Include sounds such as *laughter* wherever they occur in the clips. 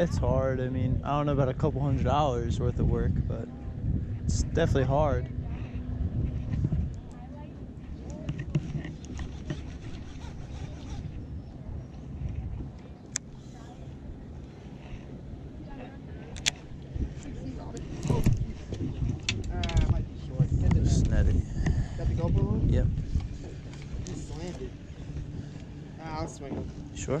Yeah, it's hard. I mean, I don't know about a couple hundred dollars worth of work, but it's definitely hard. Might be short. Hit the net. Just netted. Got the GoPro on? Yep. Just slammed it. Ah, I'll swing him. Sure.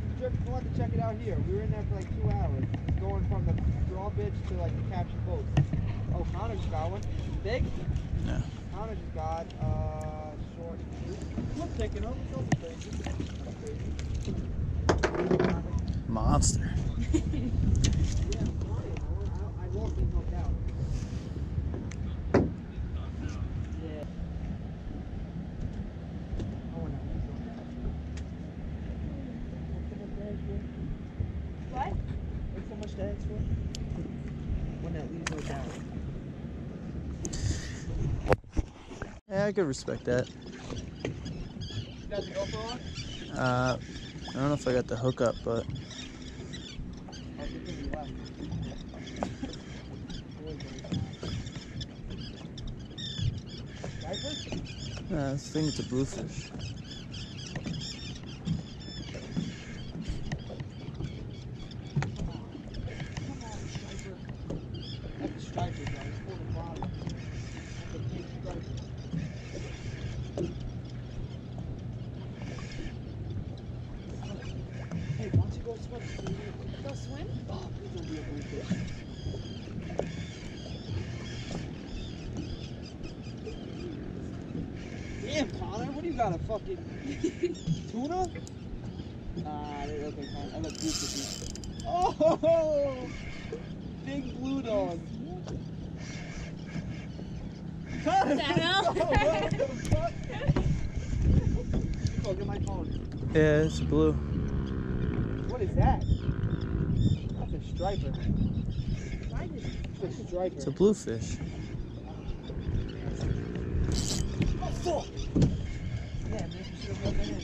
just wanted to check it out here. We were in there for like two hours, going from the drawbridge to like the captured boat. Oh, Connor just got one. Big? No. Connor just got uh short. Up. It's over. Monster. *laughs* Yeah, I'm fine. I, I won't be knocked out. Yeah. I wanna What? What's so much to ask for? When that leaves no doubt. Yeah, I could respect that. You got the GoPro on? Uh, I don't know if I got the hookup, but I think you uh, I think it's a bluefish. That's a striper, bro. It's full of bottom. That's a big striper. Hey, why don't you go swim? Go swim? Oh, please don't be a bluefish. Damn, Connor, what do you got? A fucking tuna? *laughs* Ah, they look like I look goofy. Oh, big blue dog. Connor, What the *laughs* hell? what the fuck? *laughs* Go get my phone. Yeah, it's blue. Is that? That's a striper. It's a striper. It's a bluefish. Oh! Yeah, man, you should have that in.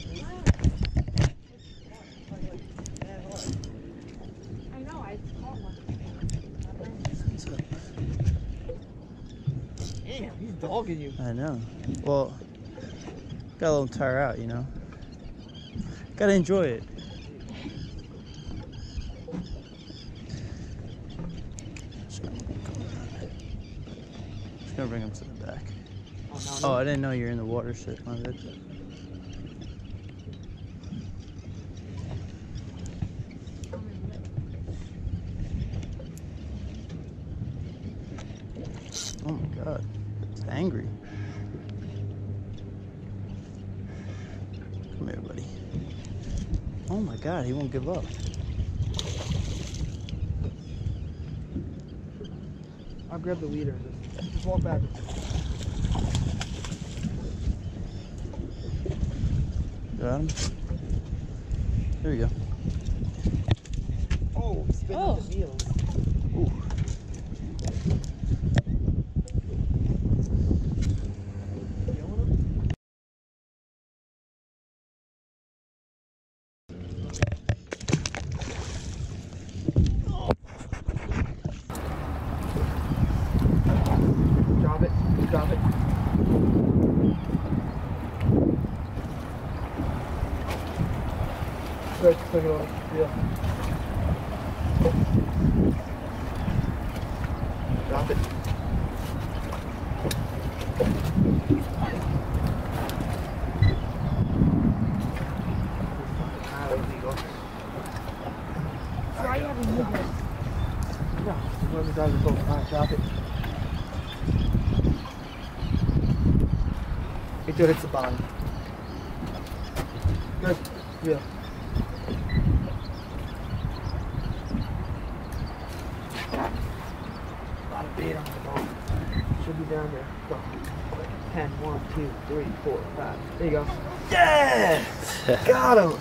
I know, I caught one. Damn, he's dogging you. I know. Well, got a little tire out, you know. Gotta enjoy it. Just gonna just gonna bring him to the back. Oh, Oh, I didn't know you're in the water shit. My bad. Oh my god. It's angry. Come here, buddy. Oh my god, he won't give up. I'll grab the leader. Just, just walk back. Got him? There you go. Oh, spin Oh. the wheels. Ooh. Killing him? Drop it. Drop it. Good. Click it over. Yeah. Drop it. Ah, illegal. Why you haven't moved it? No, whoever drives the boat, alright, drop it. It did, it's the bottom. Good, yeah. A lot of bait on the boat. Should be down there. Go. 10, 1, 2, 3, 4, 5. There you go. Yeah! *laughs* Got him!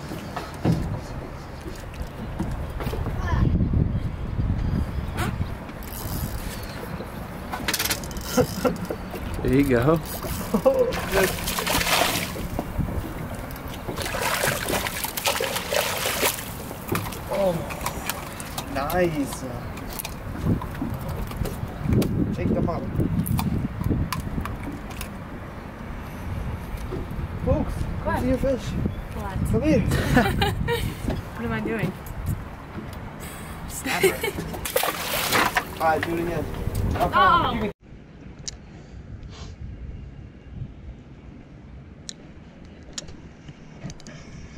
There you go. *laughs* Oh, good. Oh, nice. Take them up. Folks, come What? see your fish. What? Come here. *laughs* What am I doing? *laughs* Alright, do it again. Oh, Oh. on, you can-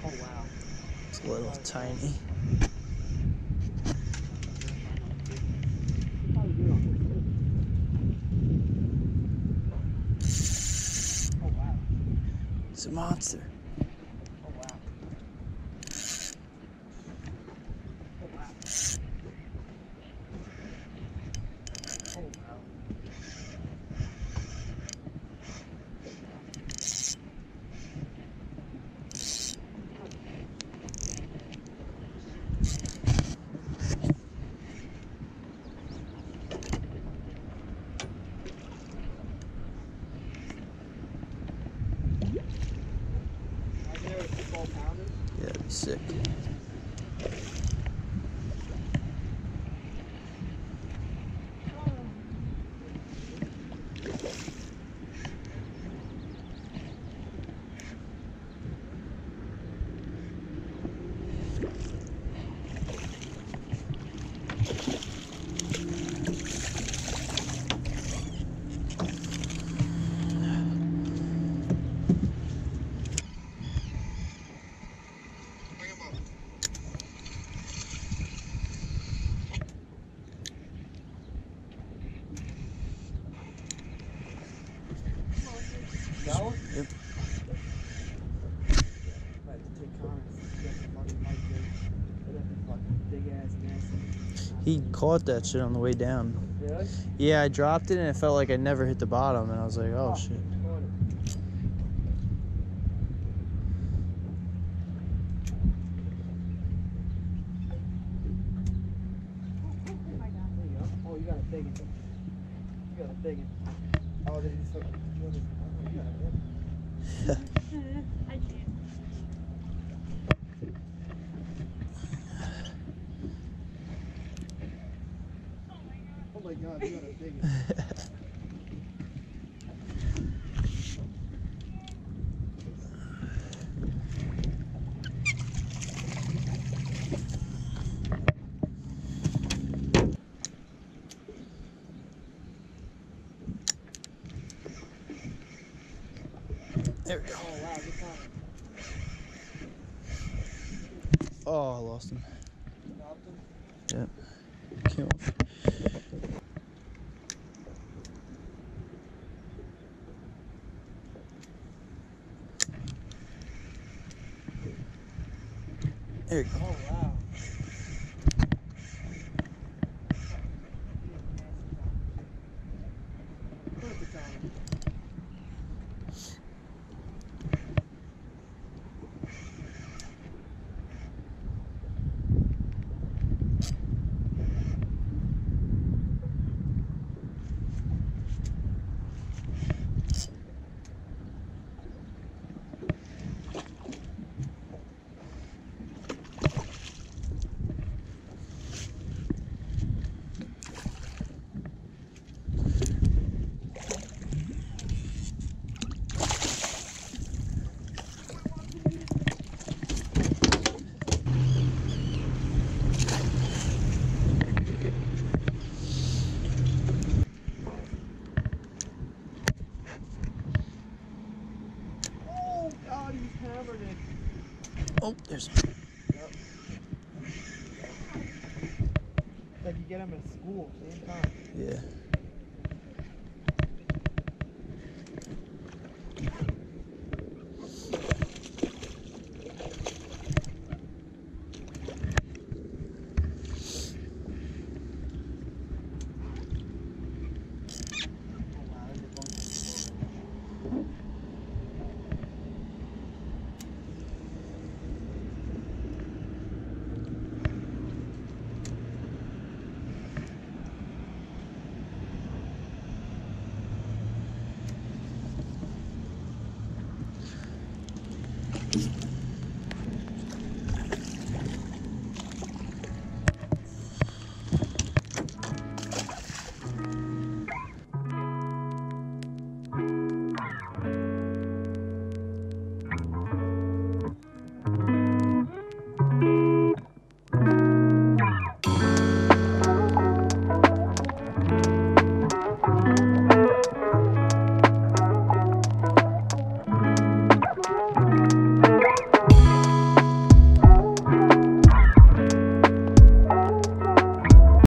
Oh, wow. It's a little tiny. Oh, wow. It's a monster. Oh, wow. Oh, wow. Oh, wow. Right there is the 12 pounders. Yeah, that'd be sick. That one? Yep. I had to take Connor. He got some fucking light bait. But that's a fucking big ass nasty. He caught that shit on the way down. Really? Yeah, I dropped it and it felt like I never hit the bottom, and I was like, oh shit. Caught it. There you go. Oh, you got a big one. You got a big one. Oh, they just took you got a- oh, you got a big one. I can't. Oh my god, you got a big one. There we go. Oh wow, good time. Oh, I lost him. Dropped him. Can't. There you go. Oh wow. Perfect timing. Oh god, he's hammered it. Oh, there's. Like you get them at school, same time. Yeah.